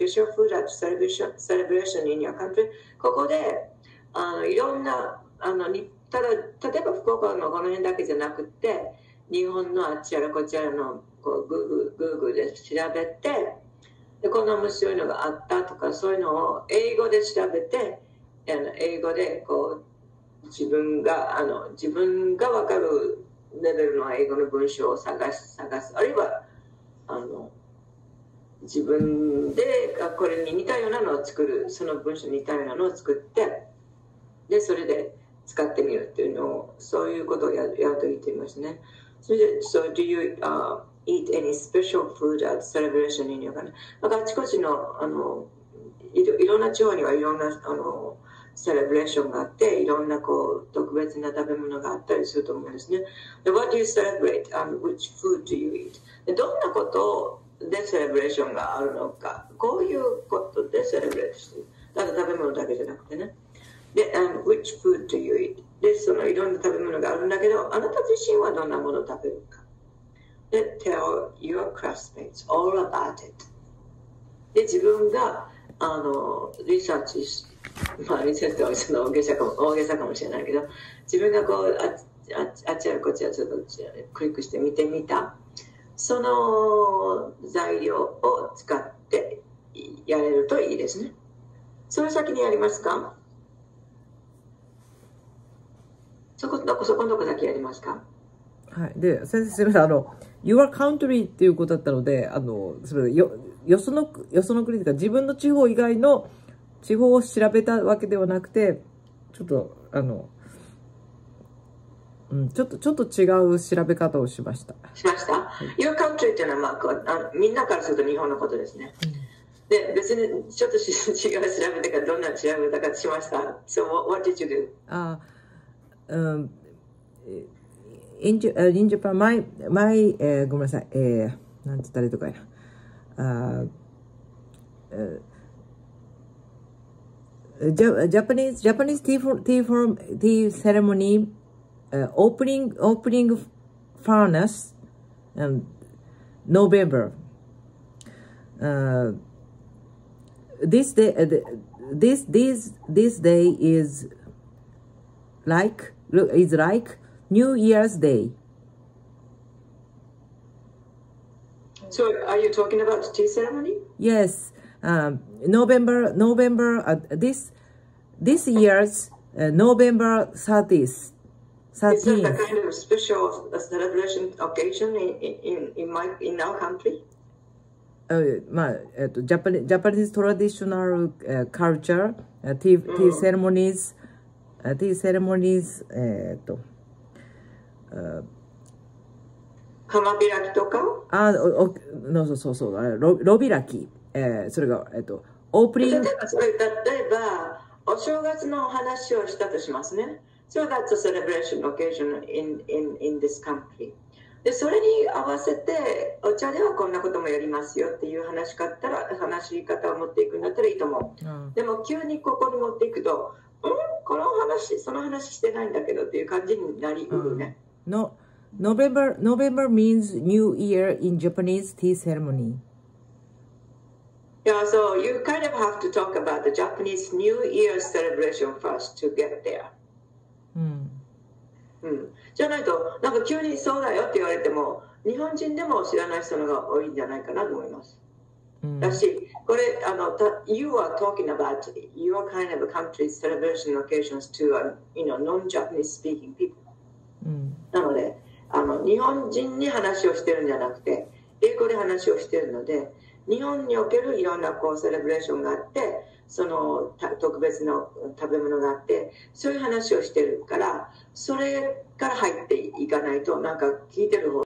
special food at celebration, celebration in your country? ここであのいろんなあのにただ例えば福岡のこの辺だけじゃなくて日本のあっちやらこっちやらのこうグーグーグーグーで調べてでこんな面白いのがあったとかそういうのを英語で調べてあの英語でこう自分があの自分が分かるレベルの英語の文章を探す探すあるいはあの自分でこれに似たようなのを作るその文章に似たようなのを作ってでそれで使ってみるっていうのをそういうことをややるといいと言いますね。それで、so do you、uh, eat any special food at celebration in your country? なんかあちこちのあのいろいろんな地方にはいろんなあのセレブレーションがあっていろんなこう特別な食べ物があったりすると思うんですね。で What do you celebrate? And which food do you eat? でどんなことをでセレブレーションがあるのかこういうことでセレブレートしてる。ただ食べ物だけじゃなくてね。で、um, which food do you eat? で、そのいろんな食べ物があるんだけど、あなた自身はどんなものを食べるか。で、tell your classmates all about it. で、自分が、あの、リサーチし、まあ、リサーチってその大げさかも、大げさかもしれないけど、自分がこう、あああっちやこっちやちょっとクリックして見てみた、その材料を使ってやれるといいですね。その先にやりますか？そこどこ、そこのとこだけやりますか？はい。で、先生すみません。あの、your country っていうことだったので、あの、すみません。よ、よその、よその国というか、自分の地方以外の地方を調べたわけではなくて、ちょっと、あの、うん、ちょっと、ちょっと違う調べ方をしました。しました、はい、?your country っていうのは、まあ、あみんなからすると日本のことですね。うんで、別にちょっと違う調べてからどんな調べたかしました？So, what did you do? あ、um, in, in Japan, my, my、えー、ごめんなさい、えー、なんて言ったらいいとかやな。Uh, Japanese Japanese tea tea form tea ceremony uh, opening opening furnace and November. Uh, this day uh, this this this day is like is like New Year's Day. So, are you talking about tea ceremony? Yes, um, November. November. Uh, this this year's uh, November thirtieth. Is that a kind of special celebration occasion in in in my in our country? まあ、えっと、ジャパニジャパニーズトラディショナル、uh, culture, uh, tea, tea ceremonies, uh, tea ceremonies, えっと、浜開きとかあおおそうそうそうロロ開き、えー、それが、えっと、オープニング例えばそれ例えばお正月の話をしたとしますね So that's a celebration occasion in, in, in this country でそれに合わせてお茶ではこんなこともやりますよっていう話かったら話し方を持っていくんだったらいいと思う、うん、でも急にここに持っていくとうんこの話その話してないんだけどっていう感じになりうるね、うん No, November, November means New Year in Japanese tea ceremony. Yeah, so you kind of have to talk about the Japanese New Year celebration first to get there. うん。うん。じゃないと、なんか急にそうだよって言われても、日本人でも知らない人のが多いんじゃないかなと思います。うん、だし、これ、あの、you are talking about your kind of country's celebration occasions to, uh, you know, non-Japanese speaking people. なのであの日本人に話をしてるんじゃなくて英語で話をしてるので日本におけるいろんなこうセレブレーションがあってその特別の食べ物があってそういう話をしてるからそれから入っていかないとなんか聞いてる方